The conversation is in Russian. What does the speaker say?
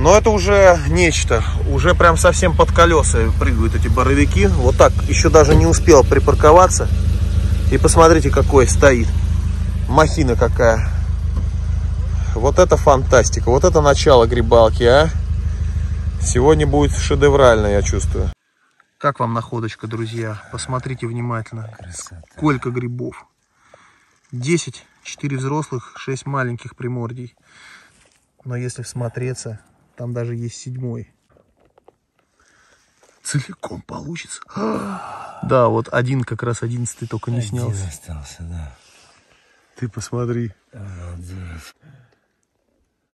Но это уже нечто. Уже прям совсем под колеса прыгают эти боровики. Вот так. Еще даже не успел припарковаться. И посмотрите, какой стоит. Махина какая. Вот это фантастика. Вот это начало грибалки, а. Сегодня будет шедеврально, я чувствую. Как вам находочка, друзья? Посмотрите внимательно. Красота. Сколько грибов. 10, 4 взрослых, 6 маленьких примордий. Но если всмотреться, там даже есть седьмой. Целиком получится. Да, вот один как раз одиннадцатый только не Один снялся. остался, да. Ты посмотри. Обалдеть.